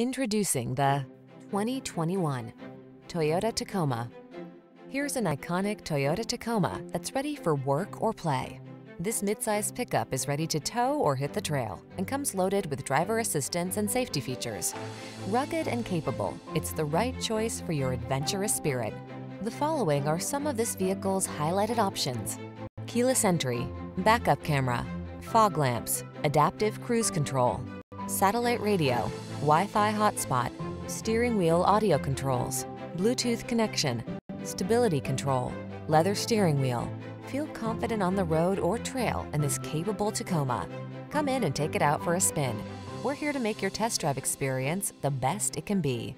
Introducing the 2021 Toyota Tacoma. Here's an iconic Toyota Tacoma that's ready for work or play. This midsize pickup is ready to tow or hit the trail and comes loaded with driver assistance and safety features. Rugged and capable, it's the right choice for your adventurous spirit. The following are some of this vehicle's highlighted options. Keyless entry, backup camera, fog lamps, adaptive cruise control, satellite radio, Wi-Fi hotspot, steering wheel audio controls, Bluetooth connection, stability control, leather steering wheel. Feel confident on the road or trail in this capable Tacoma. Come in and take it out for a spin. We're here to make your test drive experience the best it can be.